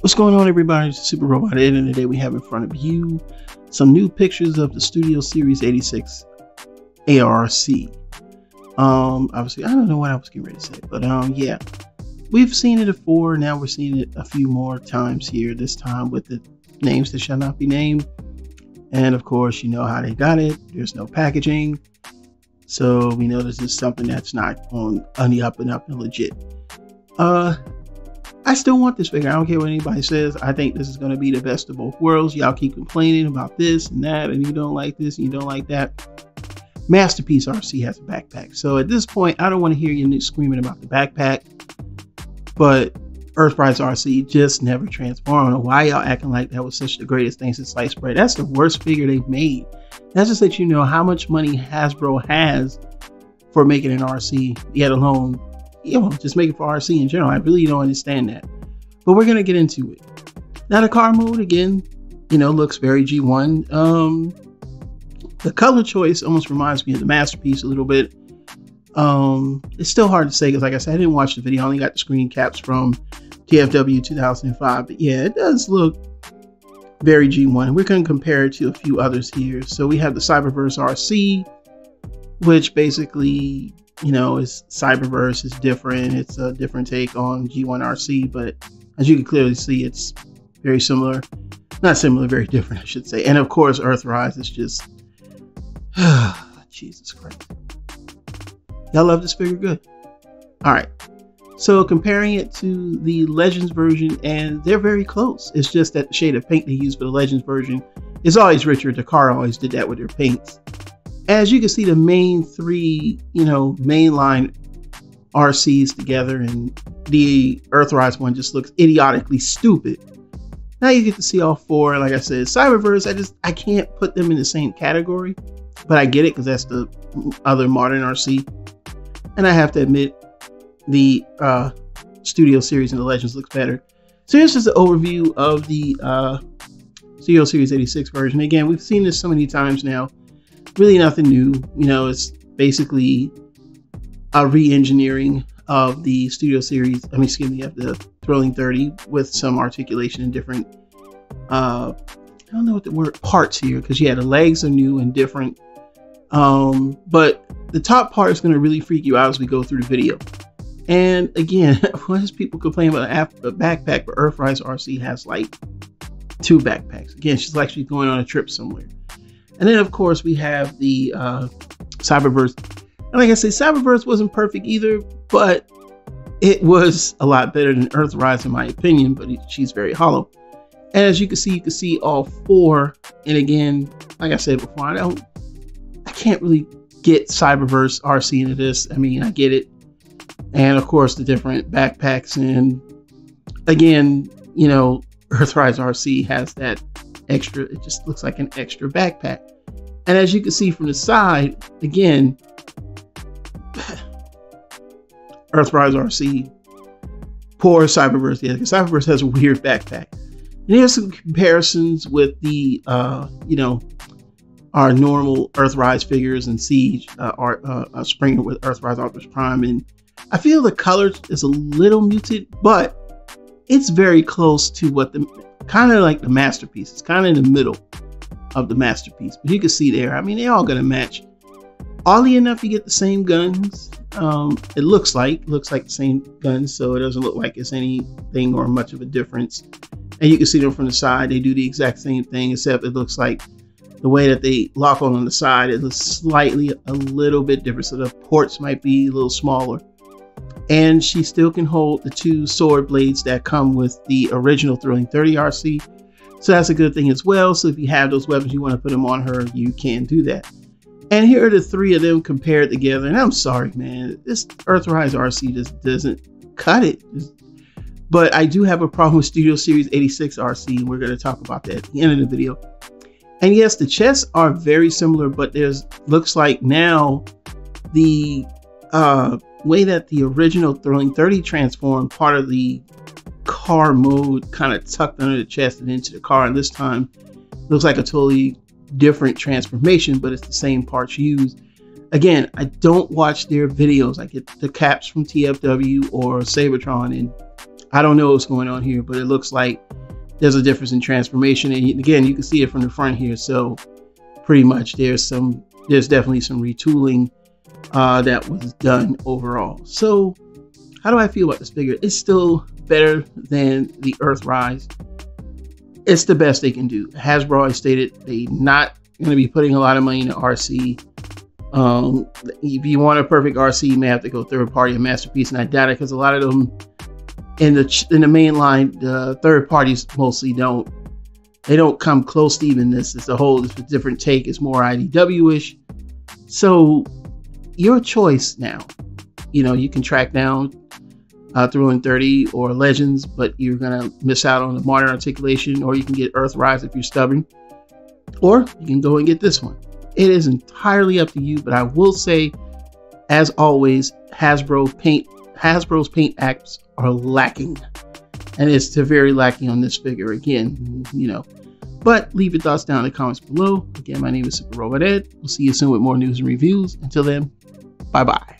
What's going on, everybody? It's Super Robot Ed, and today we have in front of you some new pictures of the Studio Series 86 Arcee. Um, obviously, I don't know what I was getting ready to say, but um, yeah, we've seen it before. Now we're seeing it a few more times here. This time with the names that shall not be named, and of course, you know how they got it. There's no packaging, so we know this is something that's not on on the up and up and legit. Uh, I still want this figure. I don't care what anybody says. I think this is going to be the best of both worlds. Y'all keep complaining about this and that, and you don't like this and you don't like that. Masterpiece Arcee has a backpack. So at this point, I don't want to hear you screaming about the backpack. But Earthrise Arcee just never transformed. I don't know why y'all acting like that was such the greatest thing since sliced bread. That's the worst figure they've made. That's just that you know how much money Hasbro has for making an Arcee, yet alone you know, just make it for Arcee in general. I really don't understand that. But we're gonna get into it. Now the car mode again, you know, looks very G1. Um, the color choice almost reminds me of the masterpiece a little bit. Um, it's still hard to say because, like I said, I didn't watch the video. I only got the screen caps from TFW 2005. But yeah, it does look very G1. We're going to compare it to a few others here. So we have the Cyberverse RC, which basically you know, it's Cyberverse is different. It's a different take on G1 Arcee, but as you can clearly see, it's very similar. Not similar, very different, I should say. And of course, Earthrise is just Jesus Christ. Y'all love this figure good. All right. So comparing it to the Legends version, and they're very close. It's just that the shade of paint they use for the Legends version is always richer. Takara always did that with their paints as you can see, the main three, you know, mainline Arcees together, and the Earthrise one just looks idiotically stupid. Now you get to see all four. Like I said, Cyberverse, I just I can't put them in the same category, but I get it because that's the other modern Arcee. And I have to admit, the uh, Studio Series and the Legends looks better. So here's just an overview of the uh, Studio Series 86 version. Again, we've seen this so many times now really nothing new. You know, it's basically a re-engineering of the Studio Series. I mean, excuse me, of the Thrilling 30 with some articulation and different. Uh, I don't know what the word parts here because yeah, the legs are new and different. Um, but the top part is going to really freak you out as we go through the video. And again, once people complain about a backpack, but Earthrise Arcee has like two backpacks. Again, she's like she's going on a trip somewhere. And then, of course, we have the uh, Cyberverse. And like I say, Cyberverse wasn't perfect either, but it was a lot better than Earthrise, in my opinion. But she's very hollow. And as you can see, you can see all four. And again, like I said before, I don't, I can't really get Cyberverse Arcee into this. I mean, I get it. And of course, the different backpacks. And again, you know, Earthrise Arcee has that extra, it just looks like an extra backpack. And as you can see from the side, again, Earthrise Arcee, poor Cyberverse. Yeah, because Cyberverse has a weird backpack. And here's some comparisons with the, uh, you know, our normal Earthrise figures and Siege, uh, our, uh, Springer with Earthrise Optimus Prime. And I feel the color is a little muted, but it's very close to what the kind of like the masterpiece. It's kind of in the middle of the masterpiece. But you can see there, I mean, they're all to match. Oddly enough, you get the same guns. Um, it looks like looks like the same guns, so it doesn't look like it's anything or much of a difference. And you can see them from the side; they do the exact same thing, except it looks like the way that they lock on on the side is slightly a little bit different. So the ports might be a little smaller and she still can hold the two sword blades that come with the original Thrilling 30 Arcee. So that's a good thing as well. So if you have those weapons, you want to put them on her, you can do that. And here are the three of them compared together. And I'm sorry, man, this Earthrise Arcee just doesn't cut it. But I do have a problem with Studio Series 86 Arcee, and we're going to talk about that at the end of the video. And yes, the chests are very similar, but there's looks like now the uh, way that the original Thrilling 30 transformed, part of the car mode kind of tucked under the chest and into the car. And this time looks like a totally different transformation, but it's the same parts used. Again, I don't watch their videos. I get the caps from TFW or Seibertron, and I don't know what's going on here, but it looks like there's a difference in transformation. And again, you can see it from the front here. So pretty much there's some, there's definitely some retooling uh, that was done overall. So how do I feel about this figure? It's still better than the Earthrise. It's the best they can do. Hasbro has stated they not going to be putting a lot of money into Arcee. Um, if you want a perfect Arcee, you may have to go third party masterpiece, and I doubt it because a lot of them in the in the main line, the third parties mostly don't they don't come close to even this. It's a whole it's a different take. It's more IDW ish. So your choice now. You know, you can track down uh, Thrilling 30 or Legends, but you're gonna miss out on the modern articulation, or you can get Earthrise if you're stubborn, or you can go and get this one. It is entirely up to you, but I will say, as always, Hasbro paint Hasbro's paint apps are lacking, and it's very lacking on this figure again. You know, but leave your thoughts down in the comments below. Again, my name is Super Robot Ed. We'll see you soon with more news and reviews. Until then, bye bye.